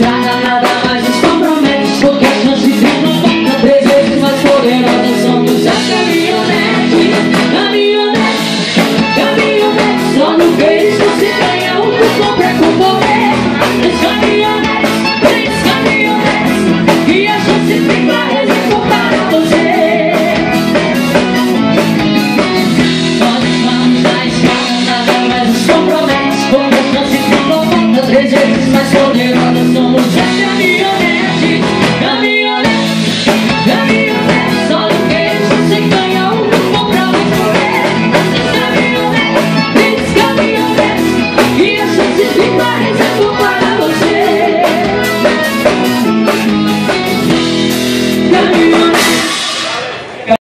estrada nada mais nos compromete Porque nós vivemos muito presente mais poderosos somos a caminhonete Caminhonete, caminhonete Só no vez você ganha o que compra é com poder. Três caminhonetes, três caminhonetes E a chance tem pra reservar você. Nós nada mais Porque